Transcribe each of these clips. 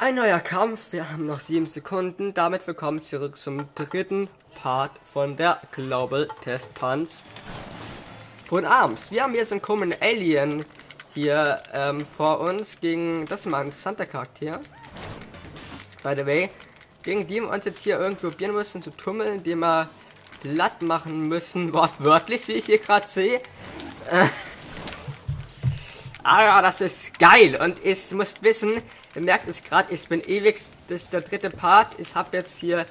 Ein neuer Kampf, wir haben noch sieben Sekunden. Damit willkommen zurück zum dritten Part von der Global Test Punts von Arms. Wir haben hier so einen komischen Alien hier ähm, vor uns gegen. Das ist mal ein interessanter Charakter. By the way, gegen die wir uns jetzt hier irgendwie probieren müssen zu tummeln, die wir glatt machen müssen, wortwörtlich, wie ich hier gerade sehe. Aber das ist geil und ihr müsst wissen, ihr merkt es gerade, ich bin ewig, das ist der dritte Part. Ich habe jetzt hier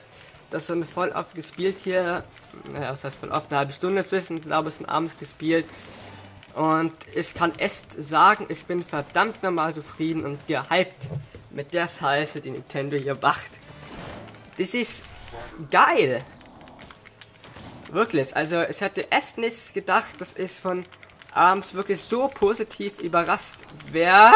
das schon voll oft gespielt hier. Naja, was heißt voll oft? Eine halbe Stunde zwischen, glaube ich, abends gespielt. Und ich kann echt sagen, ich bin verdammt normal zufrieden und gehypt mit der Scheiße, die Nintendo hier macht. Das ist geil. Wirklich, also ich hätte echt nicht gedacht, dass ich von abends wirklich so positiv überrascht werde,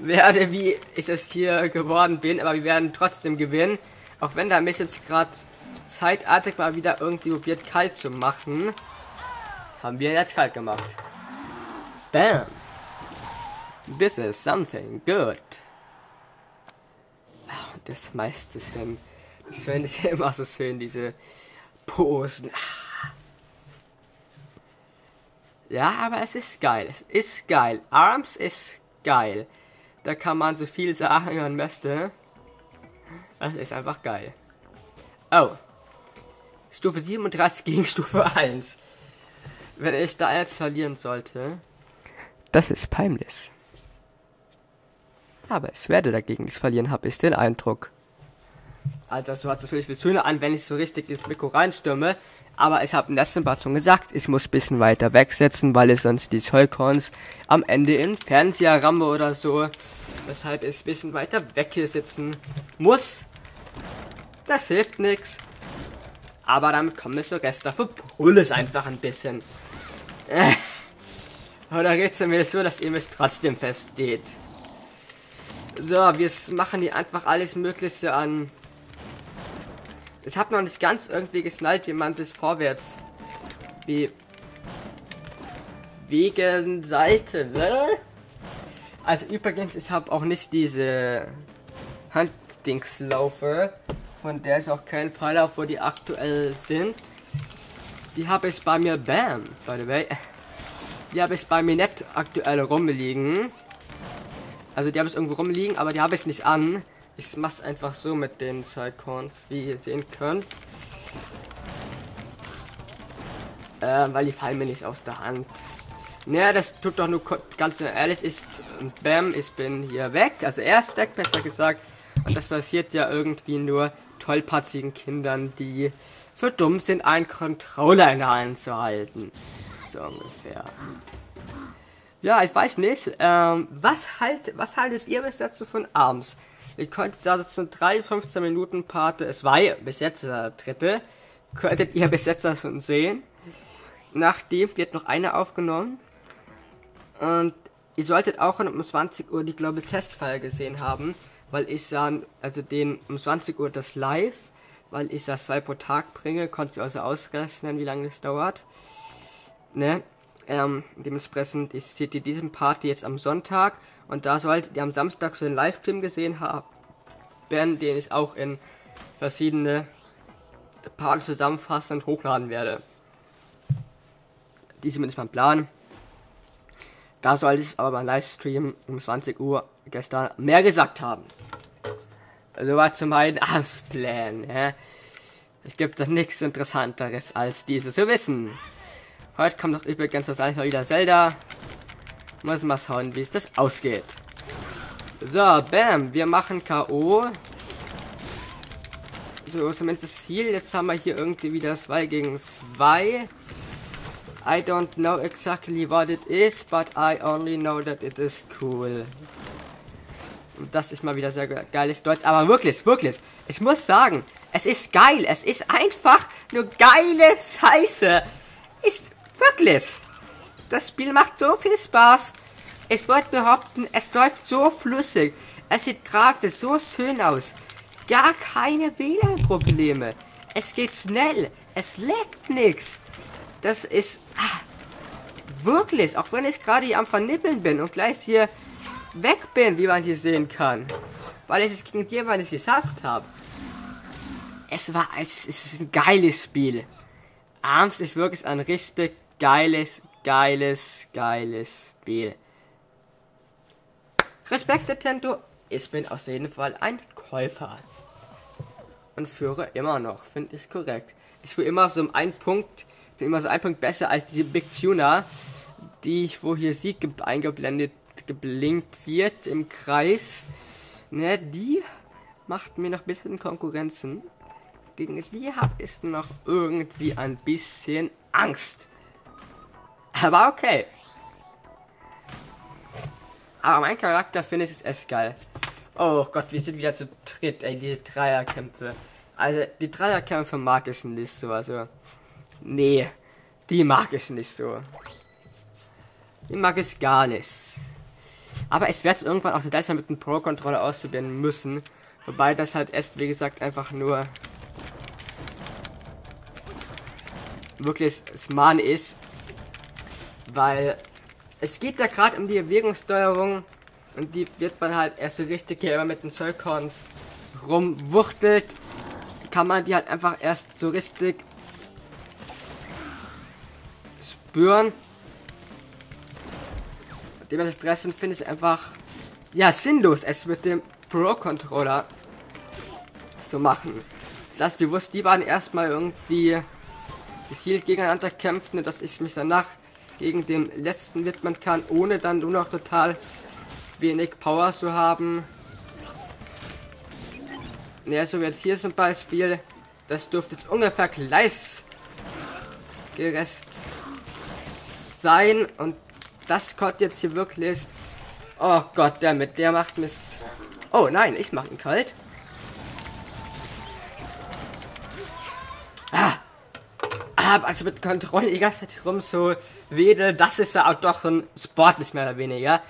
werde, wie ich es hier geworden bin. Aber wir werden trotzdem gewinnen. Auch wenn da mich jetzt gerade zeitartig mal wieder irgendwie probiert kalt zu machen. Haben wir jetzt kalt gemacht. Bam. This is something good. Ach, das meiste schön. Das finde ich immer so schön, diese Posen. Ja, aber es ist geil. Es ist geil. Arms ist geil. Da kann man so viel sagen, wie man möchte. Das ist einfach geil. Oh. Stufe 37 gegen Stufe 1. Wenn ich da jetzt verlieren sollte. Das ist peinlich. Aber ich werde dagegen nicht verlieren, habe ich den Eindruck. Alter, so hat natürlich viel schöner an, wenn ich so richtig ins Mikro reinstürme. Aber ich habe im letzten Part schon gesagt, ich muss ein bisschen weiter wegsetzen, weil ich sonst die Joy-Cons am Ende in Fernseher ramme oder so. Weshalb ich ein bisschen weiter weg hier sitzen muss. Das hilft nichts. Aber damit kommen wir zur Rest. Dafür brülle es einfach ein bisschen. Äh. Oder geht es mir so, dass ihr mich trotzdem versteht? So, wir machen hier einfach alles Mögliche an ich habe noch nicht ganz irgendwie geschnallt, wie man sich vorwärts wie wegen Seite, ne? Also übrigens, ich habe auch nicht diese Handdingslaufe, von der ich auch kein Paar wo die aktuell sind. Die habe ich bei mir, bam, by the way. Die habe ich bei mir nicht aktuell rumliegen. Also die habe ich irgendwo rumliegen, aber die habe ich nicht an. Ich mach's einfach so mit den Sidecons, wie ihr sehen könnt. Äh, weil die fallen mir nicht aus der Hand. Naja, das tut doch nur ganz ehrlich ist. Bam, ich bin hier weg. Also erst weg, besser gesagt. Und das passiert ja irgendwie nur tollpatzigen Kindern, die so dumm sind, einen Controller in der Hand zu halten. So ungefähr. Ja, ich weiß nicht. Ähm, was, halt, was haltet ihr bis dazu von Arms? Ich konnte da sind drei 15 Minuten Part, es war bis jetzt der dritte, könntet ihr bis jetzt schon sehen. Nachdem wird noch eine aufgenommen. Und ihr solltet auch um 20 Uhr die Global Testfile gesehen haben, weil ich dann, also den um 20 Uhr das live, weil ich das zwei pro Tag bringe, konnte ich also ausrechnen, wie lange das dauert. Ne? Ähm, dementsprechend, ich sehe die diesen Party jetzt am Sonntag und da solltet ihr am Samstag so einen Livestream gesehen haben, den ich auch in verschiedene Parts zusammenfassend hochladen werde. Dies ist mein Plan. Da sollte ich aber beim Livestream um 20 Uhr gestern mehr gesagt haben. Soweit zu meinen Abendsplänen. Ja. Es gibt doch nichts Interessanteres als diese zu wissen. Heute kommt noch übrigens das mal wieder Zelda. Muss mal schauen, wie es das ausgeht. So, bam, wir machen K.O. So, zumindest das Ziel. Jetzt haben wir hier irgendwie wieder 2 gegen 2. I don't know exactly what it is, but I only know that it is cool. Und das ist mal wieder sehr geiles Deutsch. Aber wirklich, wirklich, ich muss sagen, es ist geil. Es ist einfach nur geile Scheiße. Ist wirklich. Das Spiel macht so viel Spaß. Ich wollte behaupten, es läuft so flüssig. Es sieht grafisch so schön aus. Gar keine WLAN-Probleme. Es geht schnell. Es leckt nichts. Das ist ah, wirklich, auch wenn ich gerade hier am Vernippeln bin und gleich hier weg bin, wie man hier sehen kann. Weil ich es gegen mal nicht geschafft habe. Es war, es ist ein geiles Spiel. Arms ist wirklich ein richtig geiles, geiles, geiles Spiel. Respekt, Nintendo. Ich bin auf jeden Fall ein Käufer. Und führe immer noch, finde ich korrekt. Ich führe immer so einen Punkt, bin immer so ein Punkt besser als die Big Tuner, die ich, wo hier Sieg eingeblendet, geblinkt wird im Kreis. Ne, die macht mir noch ein bisschen Konkurrenzen. Gegen die habe ich noch irgendwie ein bisschen Angst. Aber okay. Aber mein Charakter finde ich es echt geil. Oh Gott, wir sind wieder zu dritt, ey, diese Dreierkämpfe. Also, die Dreierkämpfe mag ich nicht so, also. Nee, die mag ich nicht so. Die mag ich gar nicht. Aber ich werde irgendwann auch gleich mal mit dem Pro-Controller ausprobieren müssen. Wobei das halt erst, wie gesagt, einfach nur wirklich smart ist. Weil es geht ja gerade um die Bewegungssteuerung und die wird man halt erst so richtig hier immer mit den Joy-Cons rumwuchtelt. Kann man die halt einfach erst so richtig spüren. Dementsprechend finde ich einfach ja sinnlos, es mit dem Pro-Controller zu machen. Lass bewusst die beiden erstmal irgendwie gezielt gegeneinander kämpfen und dass ich mich danach gegen den letzten widmen kann, ohne dann nur noch total wenig Power zu haben. Ja, so jetzt hier zum Beispiel, das dürfte jetzt ungefähr gleich gerecht sein und das kommt jetzt hier wirklich. Oh Gott, der mit der macht mich. Oh nein, ich mach ihn kalt. Habe also mit Kontrolle die ganze Zeit rum so wedel, das ist ja auch doch ein Sport, nicht mehr oder weniger.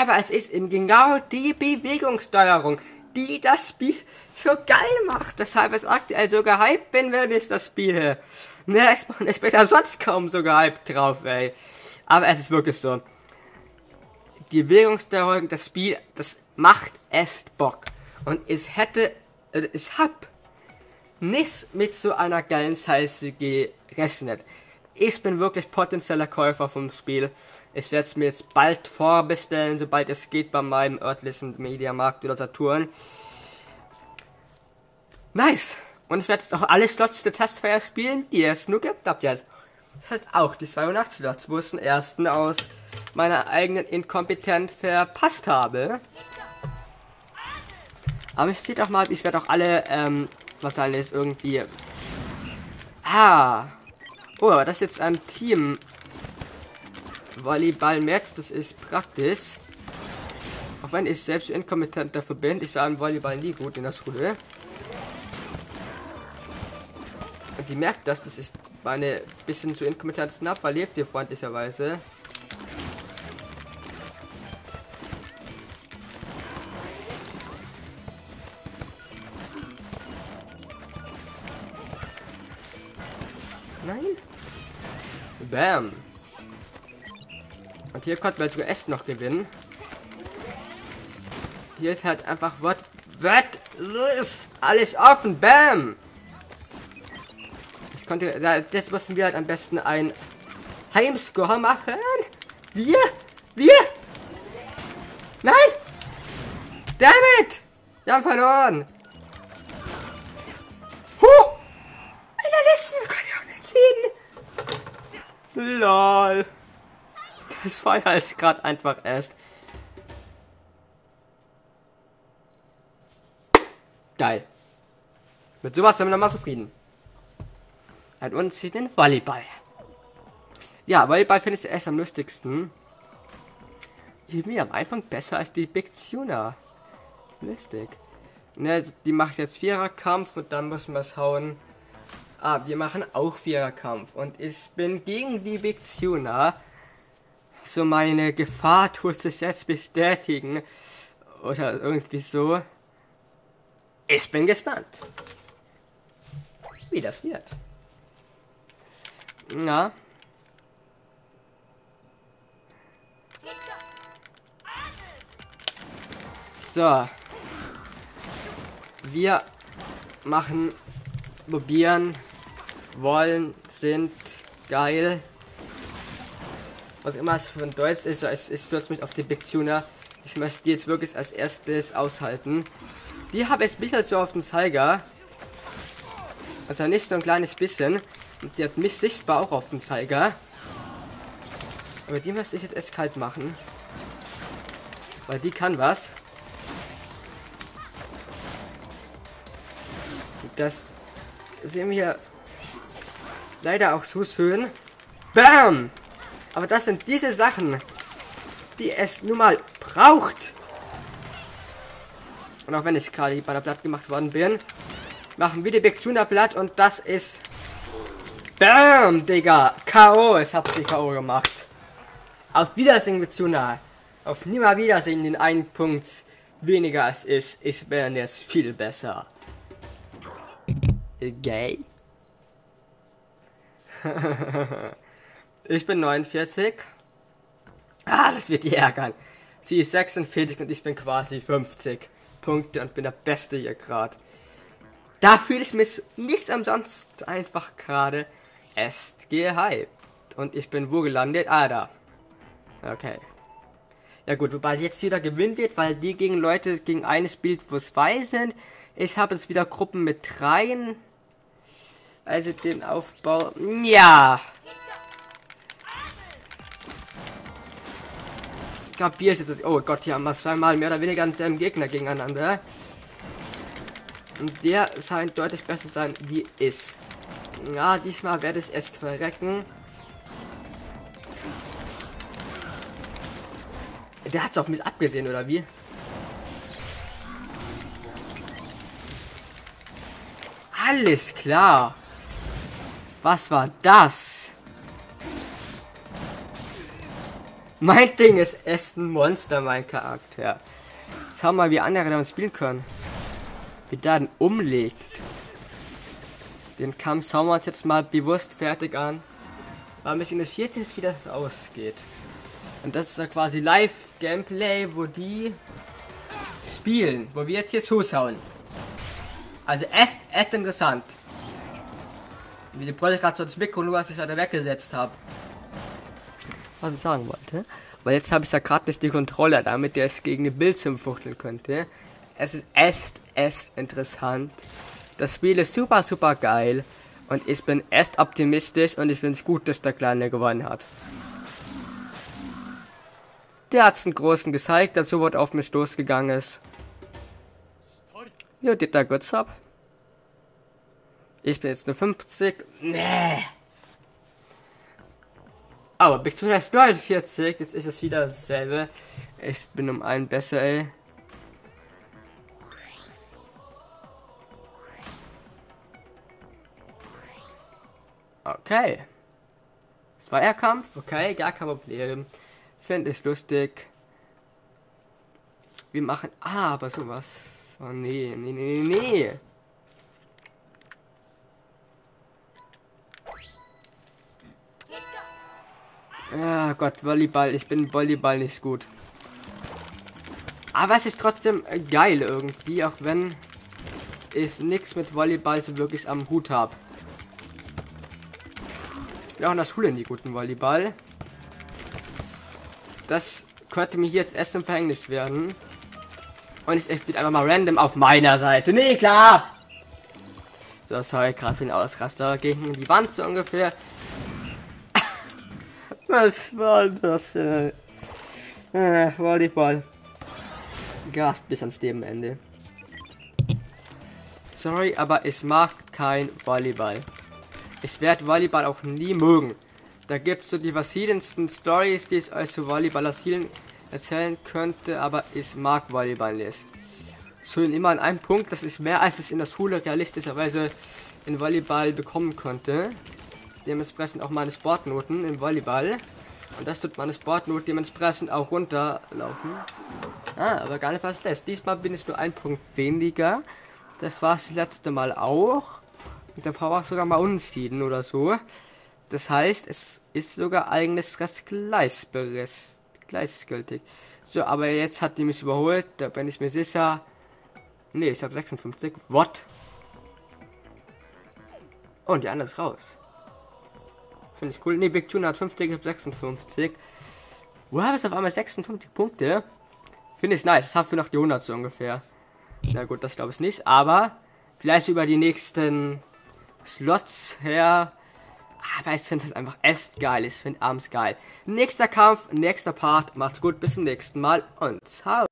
Aber es ist in genau die Bewegungssteuerung, die das Spiel so geil macht. Deshalb ist aktuell so gehypt bin, wenn ich das spiele. Ne, ich bin ja sonst kaum so gehypt drauf, ey. Aber es ist wirklich so. Die Bewegungssteuerung, das Spiel, das macht es Bock. Und ich hätte, ich hab nicht mit so einer geilen Size gerechnet. Ich bin wirklich potenzieller Käufer vom Spiel. Ich werde es mir jetzt bald vorbestellen, sobald es geht bei meinem örtlichen Mediamarkt oder Saturn. Nice! Und ich werde jetzt auch alle Slots der Testfeier spielen, die es nur gibt. Ihr jetzt? Das heißt auch die 82 Slots, wo ich den ersten aus meiner eigenen Inkompetenz verpasst habe. Aber ich sehe doch mal, ich werde auch alle ähm, was alles irgendwie... Ah! Oh, aber das ist jetzt ein Team. Volleyball-Match, das ist praktisch. Auch wenn ich selbst inkompetent dafür bin, ich war im Volleyball nie gut in der Schule. Und die merkt das, das ist meine bisschen zu inkompetent Snap, lebt ihr freundlicherweise. Bam. Und hier konnten wir sogar echt noch gewinnen. Hier ist halt einfach Wort. What? Alles offen. Bam. Ich konnte. Jetzt mussten wir halt am besten ein Heimscore machen. Wir? Wir? Nein! Damit! Wir haben verloren! Lol. Das Feuer ist gerade einfach erst. Geil. Mit sowas sind wir nochmal zufrieden. Ein unziehenden Volleyball. Ja, Volleyball finde ich erst am lustigsten. Irgendwie am Punkt besser als die Big Tuna. Lustig. Ne, die macht jetzt Viererkampf und dann muss man es hauen. Ah, wir machen auch Viererkampf. Und ich bin gegen die Big Tuna. So meine Gefahr tut sich jetzt bestätigen. Oder irgendwie so. Ich bin gespannt. Wie das wird. Na. So. Wir machen, probieren, wollen, sind, geil. Was immer es ein Deutsch ist, es, es stürzt mich auf die Big Tuner. Ich möchte die jetzt wirklich als erstes aushalten. Die habe ich bisschen so auf den Zeiger. Also nicht so ein kleines bisschen. Und die hat mich sichtbar auch auf den Zeiger. Aber die möchte ich jetzt erst kalt machen. Weil die kann was. Das sehen wir leider auch so schön. Bam! Aber das sind diese Sachen, die es nun mal braucht. Und auch wenn ich gerade bei der Blatt gemacht worden bin, machen wir die Big Tuna Blatt und das ist Bam, Digga. K.O. Es hat die K.O. gemacht. Auf Wiedersehen, Big Tuna. Auf nimmer Wiedersehen den einen Punkt weniger es ist. Ich bin jetzt viel besser. Gay? ich bin 49. Ah, das wird die ärgern. Sie ist 46 und ich bin quasi 50 Punkte und bin der Beste hier gerade. Da fühle ich mich nicht umsonst einfach gerade erst gehypt. Und ich bin wo gelandet? Ah, da. Okay. Ja gut, wobei jetzt wieder gewinnen wird, weil die gegen Leute gegen eines Bild, wo zwei sind. Ich habe jetzt wieder Gruppen mit dreien. Also den Aufbau. Ja. Kapier jetzt. Oh Gott, hier haben wir zweimal mehr oder weniger denselben Gegner gegeneinander. Und der scheint deutlich besser sein wie ich. Ja, diesmal werde ich erst verrecken. Der hat's auf mich abgesehen, oder wie? Alles klar. Was war das? Mein Ding ist echt ein Monster, mein Charakter. Schau mal, wie andere damit spielen können. Wie der dann umlegt. Den Kampf schauen wir uns jetzt mal bewusst fertig an. Weil mich interessiert jetzt, wie das ausgeht. Und das ist ja quasi Live-Gameplay, wo die spielen. Wo wir jetzt hier zuschauen. Also echt, echt interessant. Wie die Brille gerade so das Mikro nur, als ich gerade weggesetzt habe. Was ich sagen wollte. Weil jetzt habe ich ja gerade nicht die Kontrolle, damit der es gegen den Bildschirm fuchteln könnte. Es ist echt, echt interessant. Das Spiel ist super, super geil. Und ich bin echt optimistisch und ich finde es gut, dass der Kleine gewonnen hat. Der hat einen großen gezeigt, der sofort auf mich losgegangen ist. Ja, did a good job. Ich bin jetzt nur 50. Nee. Aber bis zu 49, jetzt ist es wieder dasselbe. Ich bin um einen besser, ey. Okay. Zweierkampf, okay, gar kein Problem. Finde ich lustig. Wir machen. Ah, aber sowas. Oh nee, nee, nee, nee. Ja, Gott, Volleyball. Ich bin Volleyball nicht gut. Aber es ist trotzdem geil irgendwie, auch wenn ich nichts mit Volleyball so wirklich am Hut habe. Ja, und das Schule in die guten Volleyball. Das könnte mir jetzt erst im Verhängnis werden. Und ich spiele einfach mal random auf meiner Seite. Nee, klar! So, sorry, gerade für den Ausraster gegen die Wand so ungefähr. Was war das? Äh, äh, Volleyball. Gast bis ans Lebenende. Sorry, aber es macht kein Volleyball. Ich werde Volleyball auch nie mögen. Da gibt es so die verschiedensten Stories, die ich euch zu Volleyball erzählen könnte, aber ich mag Volleyball nicht. Schön immer an einem Punkt, das ist mehr als ich in der Schule realistischerweise in Volleyball bekommen könnte. Dementsprechend auch meine Sportnoten im Volleyball. Und das tut meine Sportnote dementsprechend auch runterlaufen. Ah, aber gar nicht was lässt. Diesmal bin ich nur ein Punkt weniger. Das war es das letzte Mal auch. Und davor war es sogar mal unentschieden oder so. Das heißt, es ist sogar eigentlich recht gleichberechtigt. gleichgültig. So, aber jetzt hat die mich überholt, da bin ich mir sicher. Nee, ich habe 56. What? Und die andere ist raus. Finde ich cool. Nee, Big Tuna hat 50, ich habe 56. Wo habe ich auf einmal 56 Punkte? Finde ich nice. Das habe für noch die 100 so ungefähr. Na gut, das glaube ich nicht. Aber vielleicht über die nächsten Slots her. Ah, weil ich finde halt einfach echt geil. Ich finde abends geil. Nächster Kampf, nächster Part. Macht's gut, bis zum nächsten Mal und ciao.